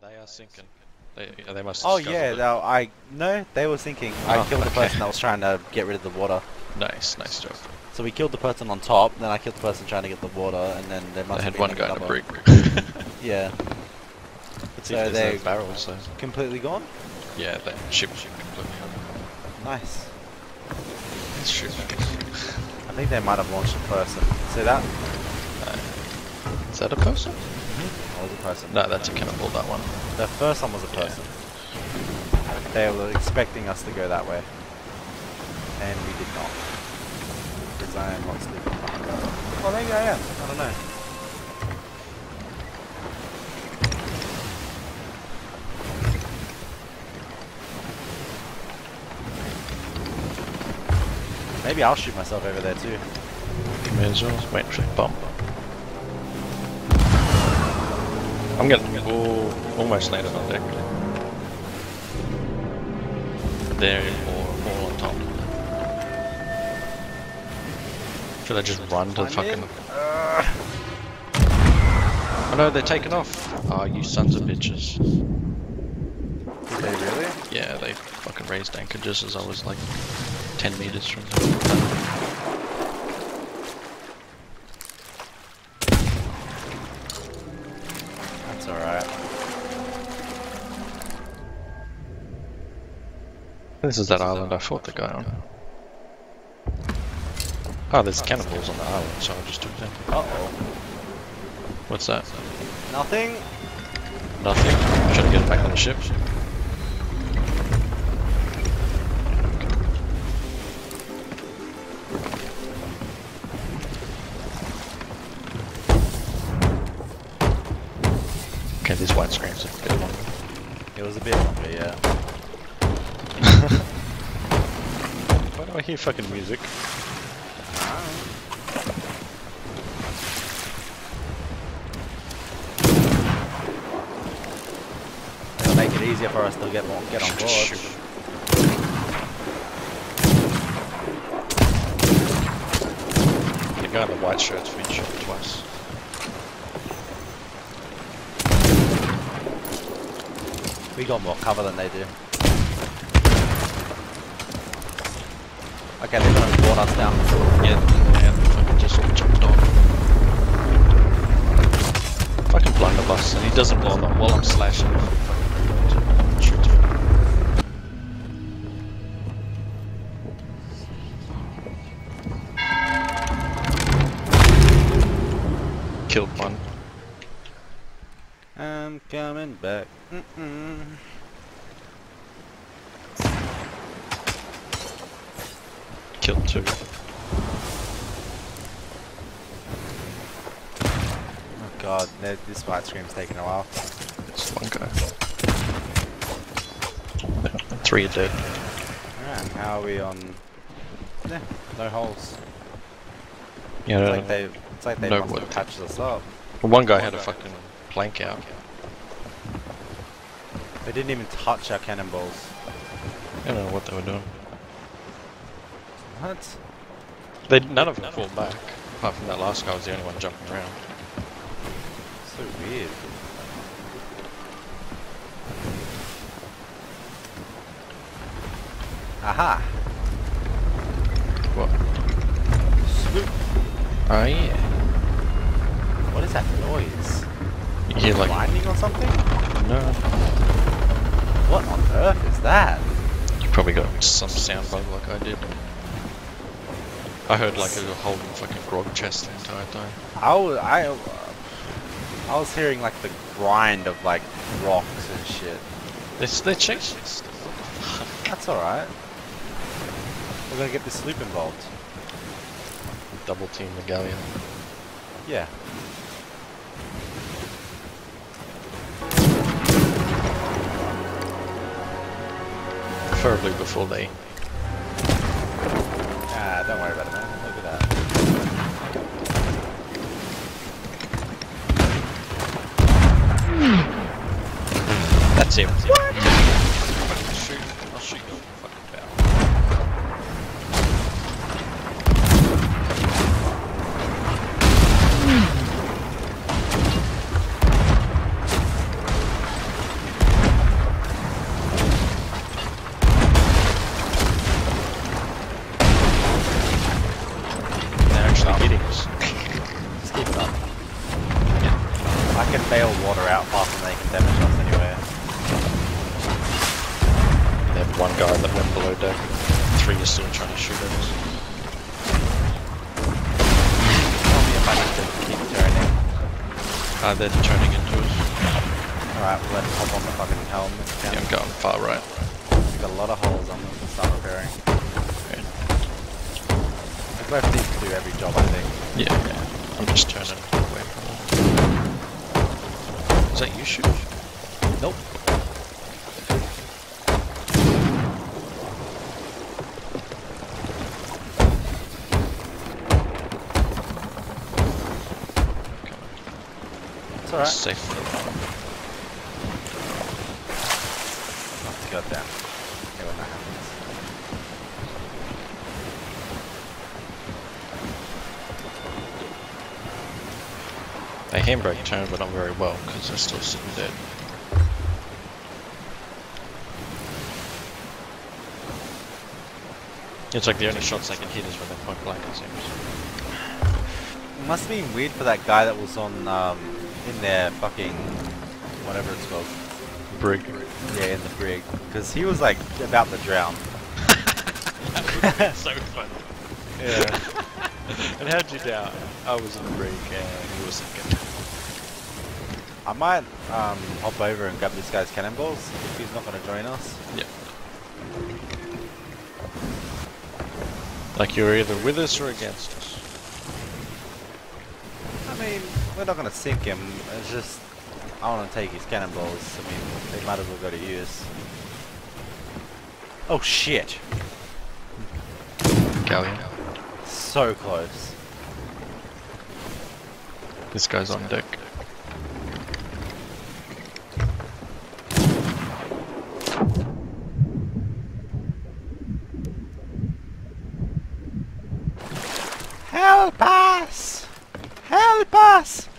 They are sinking. They, they must. Oh yeah, it. no, I no, they were sinking. I Oh, killed the person that was trying to get rid of the water. Nice, nice job. So we killed the person on top, then I killed the person trying to get the water, and then there must They have had been one guy in a brig. Yeah, Let's So they- no barrels though. completely gone. Yeah, they ship ship completely gone. Nice. Let's shoot. I think they might have launched a person. See that? Uh, is that a person? That was a person. No, that's a cannonball. That one. The first one was a Yeah. person. They were expecting us to go that way. And we did not. Because I am not sleeping. Well, maybe I am. I don't know. Maybe I'll shoot myself over there too. May as well. Wait for the bump. I'm getting oh, almost landed on deck. There or all on top. Should I just run to the fucking? in. Ugh. Oh no, they're taking off. Oh, you sons of bitches. Did they really? Yeah, they fucking raised anchor just as I was like 10 meters from them. This is that island I fought the guy on. Oh, there's cannonballs on the island, so I just took them. Uh oh. What's that? Nothing? Nothing. Should I get back on the ship? Okay, these white screens are a bit longer. It was a bit longer, yeah. Why do I hear fucking music? It'll make it easier for us to get more, get on board. Shoot. The guy in the white shirt's been shot twice. We got more cover than they do. Okay, they're gonna board us now. Yeah, yeah, fucking just all jumped on. Fucking blunderbuss, and he doesn't blow them while I'm slashing. Fucking. Killed one. I'm coming back. Mm-mm. Killed two. Oh god, this fight scream's taking a while. It's one guy. Three are dead. Alright, how are we on... Yeah, no holes. Yeah, It's like they, it's like they no must have patched us up. Well, one guy had a fucking plank out. They didn't even touch our cannonballs. I don't know what they were doing. What? They none of them fought back. Apart from that last guy was the only one jumping around. So weird. Aha! What? Swoop! Oh yeah. What is that noise? You hear like Lightning or something? no. What on earth is that? You probably got some sound bug like I did. I heard like a whole fucking grog chest the entire time. I was, I, uh, I was hearing like the grind of like rocks and shit. They're, they're chasing us. That's alright. We're gonna get the sloop involved. Double team the galleon. Yeah. Preferably before they. Ah, don't worry about it, That's him. What? I'll shoot, I'll shoot your fucking. They're actually hitting us. Up. Yeah. I can bail water out fast They have one guy that went below deck. Three are still trying to shoot at us. Tell me if I need to keep turning. Uh, they're turning into us. Alright, well, let's hop on the fucking helm. Yeah, I'm going far right. We've got a lot of holes on them to start repairing. Right. We both need to do every job, I think. Yeah, yeah. I'm just turning away from them. Is that you shooting? Nope. It's alright. Safe for the moment. Oh, God damn. Okay, when that happens. They handbrake turn, but not very well because they're still sitting dead. It's like the only shots they can hit is when they're point blank, it seems. It must have been weird for that guy that was on, um, in their fucking, whatever it's called. Brig. Yeah, in the brig. Because he was like about to drown. so funny. Yeah. and how'd you down? I was in the brig and he was second. I might um, hop over and grab this guy's cannonballs if he's not going to join us. Yeah. Like you're either with us or against us. I mean, we're not going to sink him. It's just, I want to take his cannonballs. I mean, they might as well go to use. Oh shit! Galleon. So close. This guy's on deck. Help us! Help us!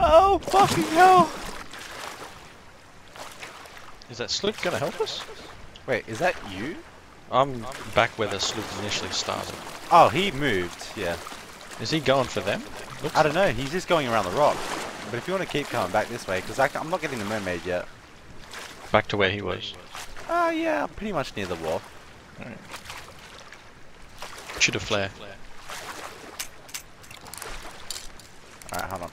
oh fucking hell! Is that sloop gonna help us? Wait, is that you? I'm back where the sloop initially started. Oh, he moved. Yeah. Is he going for them? Looks I don't know. He's just going around the rock. But if you want to keep coming back this way, because I'm not getting the mermaid yet. back to where he was. Ah, yeah, I'm pretty much near the wharf. Shoot a flare. Alright, hold on.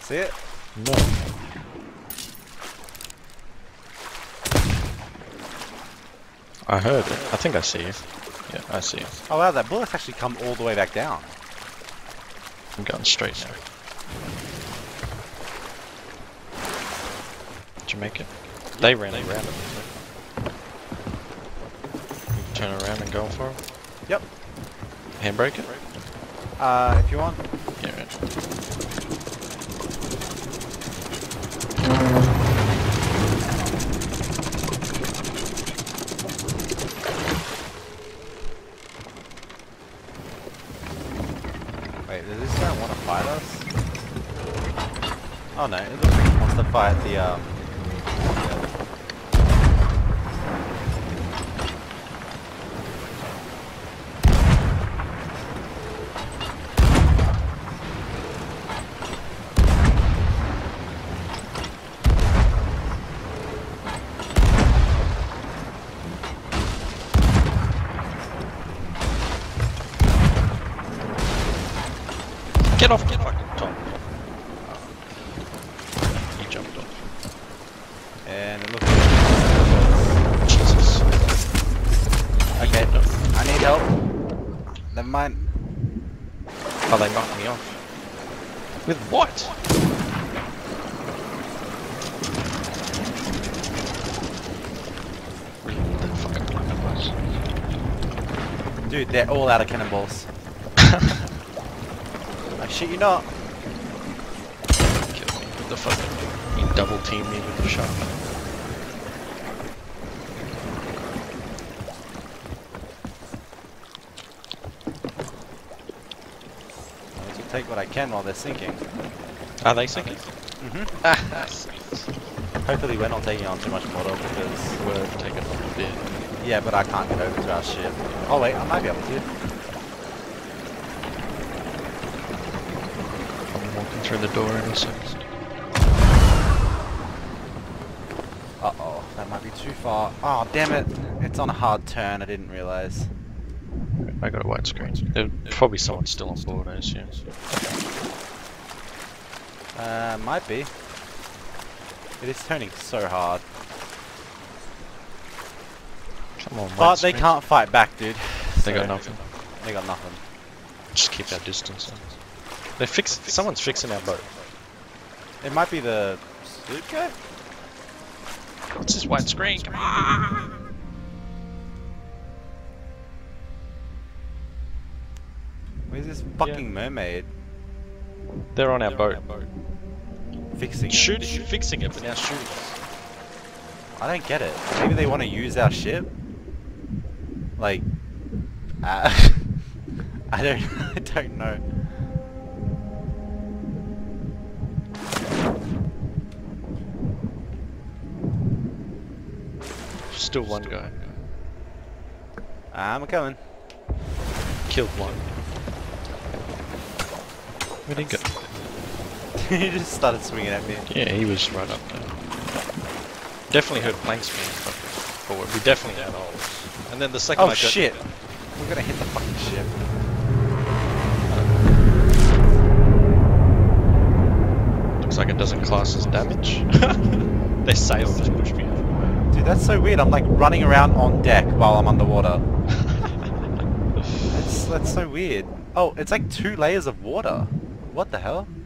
See it? No. I heard it. I think I see you. Yeah, I see you. Oh wow, that bullet's actually come all the way back down. I'm going straight now. Did you make it? They ran it. they? You Turn around and go for it? Yep. Handbrake it? Uh, if you want. Yeah, right. Wait, does this guy want to fight us? Oh no, it looks like he wants to fight the, um... the other- Get off the fucking top. He jumped off. And it looks like... Jesus. Okay, I need help. Never mind. Oh, they knocked me off. With what? Dude, they're all out of cannonballs. I shit you not. Kill me with the fucking. You double team me with the shot. Take what I can while they're sinking. Are they sinking? Mm-hmm. Hopefully we're not taking on too much water because... We're taking a bit. Yeah, but I can't get over to our ship. Oh wait, I might be able to. I'm walking through the door in a second. Uh-oh, that might be too far. Oh, damn it. It's on a hard turn, I didn't realise. I got a white screen. There's probably someone still on board, I assume. Uh, might be. It is turning so hard. Come on, But they can't fight back, dude. They got nothing. They got nothing. Just keep our distance. then. They fix. Someone's fixing our boat. It might be the sloop guy? What's this white screen? Come on. Where's this fucking mermaid? They're on our boat. Fixing it. Shooting, fixing it, but now shooting. I don't get it. Maybe they want to use our ship? Like... Uh, I don't... I don't know. Still one guy. I'm coming. Killed one. Where'd he go? he just started swinging at me. Yeah, he was right up there. Definitely heard planks being fucking forward. We definitely had holes. And then the second Oh I got, shit! We're gonna hit the fucking ship. Looks like it doesn't class as damage. Their sail just pushed me out. Dude, that's so weird. I'm like running around on deck while I'm underwater. That's, that's so weird. Oh, it's like two layers of water. What the hell?